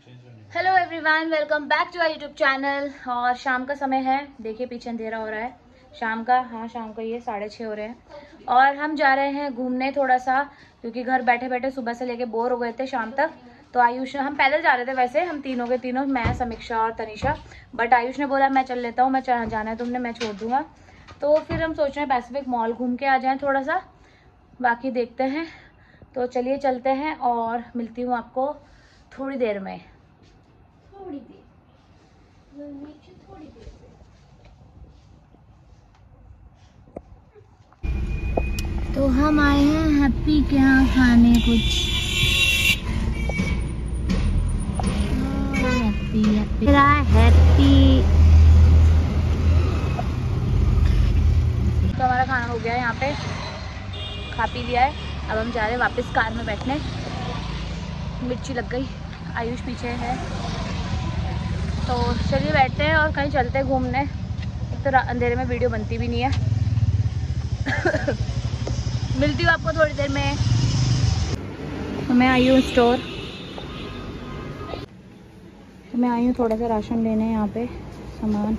Hello everyone welcome back to our YouTube channel और शाम का समय है। देखिए, पीछे अंधेरा हो रहा है। शाम का हाँ शाम का ये साढ़े छः हो रहे हैं। और हम जा रहे हैं घूमने थोड़ा सा, क्योंकि घर बैठे बैठे सुबह से लेके बोर हो गए थे शाम तक। तो आयुष, हम पैदल जा रहे थे वैसे। हम तीनों के तीनों, मैं, समीक्षा और तनिषा। बट आयुष ने बोला, मैं चल लेता हूँ, मैं जाना है तुमने, मैं छोड़ दूँगा। तो फिर हम सोच रहे हैं पैसिफिक मॉल घूम के आ जाएँ थोड़ा सा। बाकी देखते हैं। तो चलिए चलते हैं और मिलती हूँ आपको थोड़ी देर में। थोड़ी देर। नीचे थोड़ी देर तो हम आए हैं हैप्पी के यहाँ खाने कुछ। Happy happy. तो हमारा खाना हो गया है यहाँ पे। खा पी लिया है। अब हम जा रहे हैं वापस कार में बैठने। मिर्ची लग गई। आयुष पीछे है। तो चलिए बैठते हैं और कहीं चलते हैं घूमने। एक तो अंधेरे में वीडियो बनती भी नहीं है। मिलती हूँ आपको थोड़ी देर में। तो मैं आई हूँ स्टोर। तो मैं आई हूँ थोड़ा सा राशन लेने यहाँ पे सामान।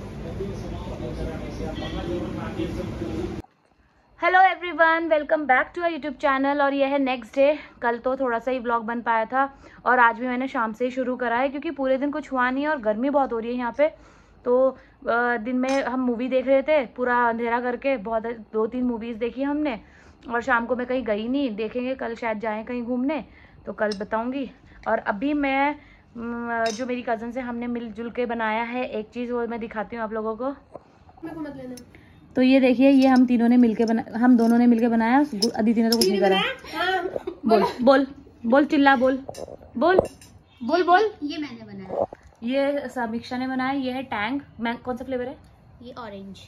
Hello everyone welcome back to our YouTube channel और यह है नेक्स्ट डे कल तो थोड़ा सा ही ब्लॉग बन पाया था और आज भी मैंने शाम से ही शुरू करा है क्योंकि पूरे दिन कुछ हुआ नहीं है और गर्मी बहुत हो रही है यहाँ पे। तो दिन में हम मूवी देख रहे थे, पूरा अंधेरा करके, बहुत दो तीन मूवीज़ देखी हमने और शाम को मैं कहीं गई नहीं। देखेंगे, कल शायद जाएँ कहीं घूमने तो कल बताऊँगी। और अभी मैं जो मेरी कज़न से हमने मिलजुल के बनाया है एक चीज़ वो मैं दिखाती हूँ आप लोगों को मत लेना। तो ये देखिए ये हम तीनों ने मिलके बना हम दोनों ने मिलके बनाया अदिति ने तो कुछ नहीं करा। हाँ। बोल बोल बोल चिल्ला बोल बोल बोल बोल। ये मैंने बनाया। ये समीक्षा ने बनाया ये है टैंग। मैं कौन सा फ्लेवर है? ये ऑरेंज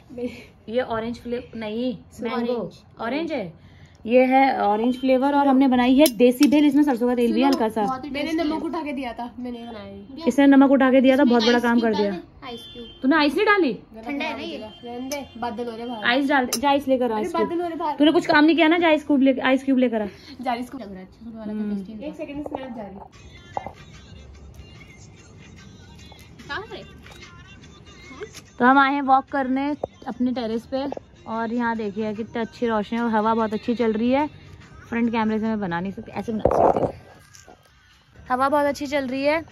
ये ऑरेंज फ्लेवर नहीं मैंगो ऑरेंज है? ये है ऑरेंज फ्लेवर और हमने बनाई है देसी भेल इसमें सरसों का तेल भी हल्का सा। मैंने नमक उठा के दिया था मैंने बनाया इसने नमक उठा के दिया था बहुत बड़ा काम कर दिया। तूने आइस नहीं डाली? ठंडा है ना ये? बादल हो रहे आइस डाल जा आइस लेकर आ तूने कुछ काम नहीं किया ना जा आइस क्यूब ले आइस क्यूब लेकर आ। जारी लग रहा है हम्म। एक सेकंड स्नैप जारी तो हम आए हैं वॉक करने अपने टेरेस पे। और यहाँ देखिए कितनी अच्छी रोशनी और हवा बहुत अच्छी चल रही है। फ्रंट कैमरे से मैं बना नहीं सकती, ऐसे बना सकती हवा बहुत अच्छी चल रही है,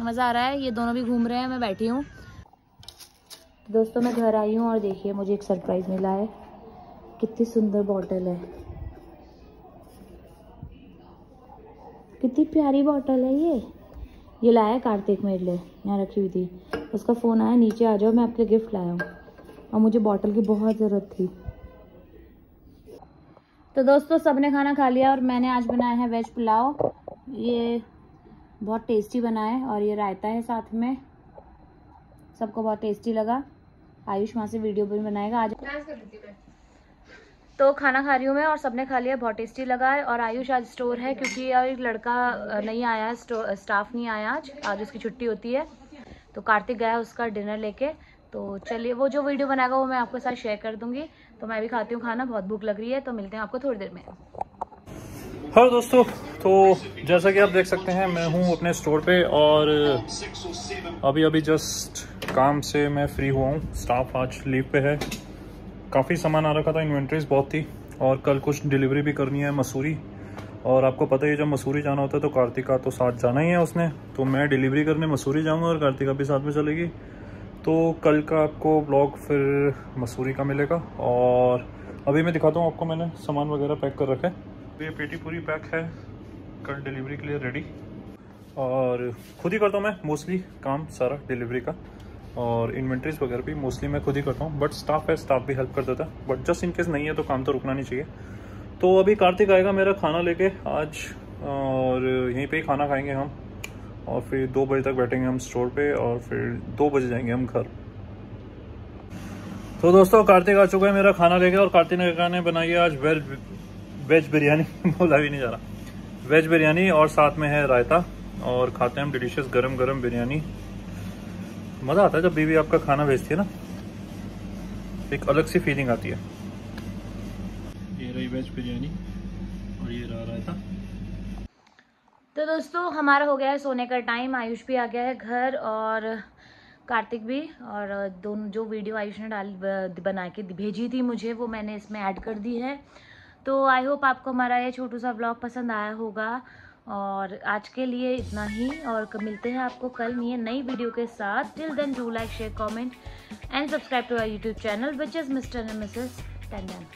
मज़ा आ रहा है, ये दोनों भी घूम रहे हैं, मैं बैठी हूँ। दोस्तों, मैं घर आई हूँ और देखिए मुझे एक सरप्राइज़ मिला है। कितनी सुंदर बॉटल है। कितनी प्यारी बॉटल है ये। ये लाया कार्तिक मेरे लिए, यहाँ रखी हुई थी। उसका फ़ोन आया, नीचे आ जाओ, मैं आपके गिफ्ट लाया हूँ। और मुझे बॉटल की बहुत ज़रूरत थी। तो दोस्तों, सबने खाना खा लिया और मैंने आज बनाया है वेज पुलाव। ये बहुत टेस्टी बना है और ये रायता है साथ में। सबको बहुत टेस्टी लगा। आयुष वहाँ से वीडियो भी बनाएगा। आज तो खाना खा रही हूँ मैं और सबने खा लिया, बहुत टेस्टी लगा है और आयुष आज स्टोर है क्योंकि एक लड़का नहीं आया स्टाफ नहीं आया आज। आज उसकी छुट्टी होती है। तो कार्तिक गया उसका डिनर लेके। तो चलिए, वो जो वीडियो बनाएगा वो मैं आपके साथ शेयर कर दूँगी। तो मैं भी खाती हूँ खाना, बहुत भूख लग रही है तो मिलते हैं आपको थोड़ी देर में। हेलो दोस्तों तो जैसा कि आप देख सकते हैं, मैं हूँ अपने स्टोर पे और अभी अभी जस्ट काम से मैं फ्री हुआ हूँ। स्टाफ आज लीव पे है। काफ़ी सामान आ रखा था इन्वेंट्रीज बहुत थी और कल कुछ डिलीवरी भी करनी है मसूरी। और आपको पता ही जब मसूरी जाना होता है तो कार्तिका तो साथ जाना ही है उसने। तो मैं डिलीवरी करने मसूरी जाऊँगा और कार्तिका भी साथ में चलेगी। तो कल का आपको ब्लॉग फिर मसूरी का मिलेगा और अभी मैं दिखाता हूँ आपको मैंने सामान वगैरह पैक कर रखा है। तो ये पेटी पूरी पैक है। कल डिलीवरी के लिए रेडी और खुद ही करता हूँ मैं मोस्टली काम सारा डिलीवरी का। और इन्वेंट्रीज वगैरह भी मोस्टली मैं खुद ही करता हूँ। बट स्टाफ है स्टाफ भी हेल्प कर देता है। बट जस्ट इन केस नहीं है तो काम तो रुकना नहीं चाहिए। तो अभी कार्तिक आएगा मेरा खाना लेके। आज और यहीं पे ही खाना खाएँगे हम। और फिर दो बजे तक बैठेंगे हम स्टोर पे और फिर दो बजे जाएँगे हम घर। तो दोस्तों, कार्तिक आ चुका है मेरा खाना लेके और कार्तिक ने बनाई है आज वेज वेज बिरयानी। बोला भी नहीं जा रहा। वेज बिरयानी और साथ में है रायता और खाते हैं हम डिलीशियस गरम गरम बिरयानी। मज़ा आता है जब बीवी आपका खाना भेजती है ना। एक अलग सी फीलिंग आती है। ये रही वेज बिरयानी और ये रहा रायता। तो दोस्तों, हमारा हो गया है सोने का टाइम आयुष भी आ गया है घर और कार्तिक भी और दोनों, जो वीडियो आयुष ने डाल बना के भेजी थी मुझे, वो मैंने इसमें ऐड कर दी है। तो आई होप आपको हमारा ये छोटू सा ब्लॉग पसंद आया होगा और आज के लिए इतना ही और मिलते हैं आपको कल ये नई वीडियो के साथ। Till then do like share comment and subscribe to our YouTube channel which is Mr and Mrs Tandon